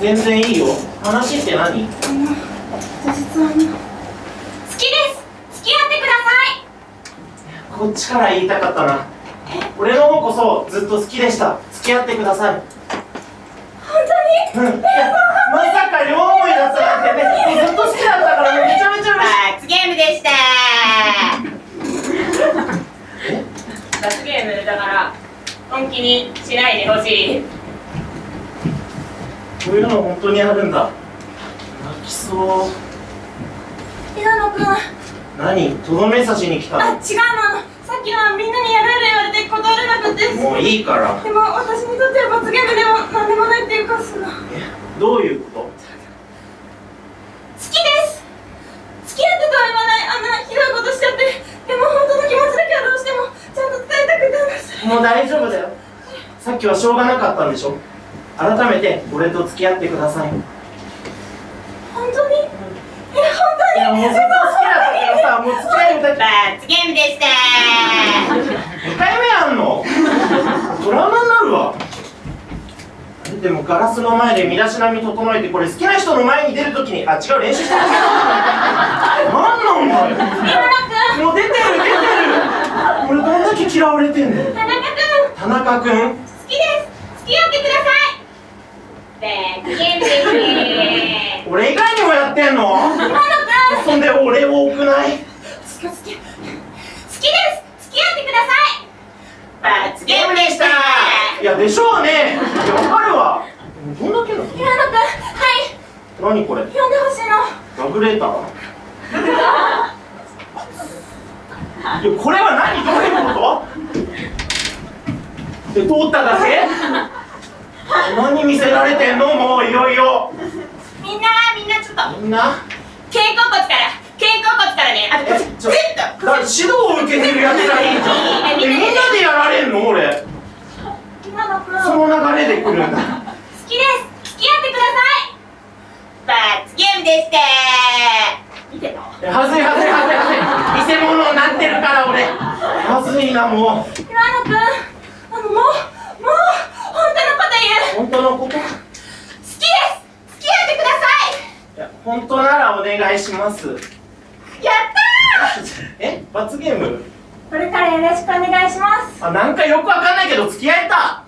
全然いいよ。話って何？あの実は好きです。付き合ってください。こっちから言いたかったな。俺の方こそずっと好きでした。付き合ってください。本当に？うん。まさか両思いだったなんてね。ずっと好きだったからめちゃめちゃ罰ゲームでした。罰ゲームだから本気にしないでほしいこういうの本当にあるんだ。泣きそう。平野くん。あ何？とどめ刺しに来た違うの。さっきはみんなにやるやる言われて断れなくて。のもういいから。でも私にとっては罰ゲームでも何でもないっていうかその。好え？どういうこと？きです。付き合ってとは言わないあんなひどいことしちゃって。でも本当の気持ちだけはどうしてもちゃんと伝えたくて。あのそれもう大丈夫だよ。さっきはしょうがなかったんでしょ？改めて俺と付き合ってください。本当に？え本当に？いやもうずっと好きだったからさもう付き合いだけ罰ゲームでした2回目やんの。トラウマになるわ。でもガラスの前で身だしなみ整えてこれ好きな人の前に出るときにあ違う練習してた何なんだよ。平野もう出てる出てる。俺どんだけ嫌われてんの。田中くん。田中君好きです。付き合ってください俺以外にもやってんの？そんで俺多くない？好き好き好きです。付き合ってください。罰ゲームでした。い。やでしょうね。わかるわ。どんだけなの？平野くん。はい。何これ？呼んでほしいの。ラブレーター？いやこれは何？どういうこと？で通っただけ？何見せられてんの？もういよいよ。みんなみんなちょっと。みんな？肩甲骨から。肩甲骨からね。あとこっちちょグッとだ指導を受けてるやつがいいじゃん。えみんなでやられんの？俺。平野くんその流れで来るんだ。好きです。付き合ってください。罰ゲームでした見てたえはずいはずいはずいはずい。偽物になってるから俺。はずいなもう。平野くんあのもうもう本当のこと言う本当のこと好きです付き合ってくださいいや本当ならお願いします。やったー！え？罰ゲーム？これからよろしくお願いします。あなんかよくわかんないけど付き合えた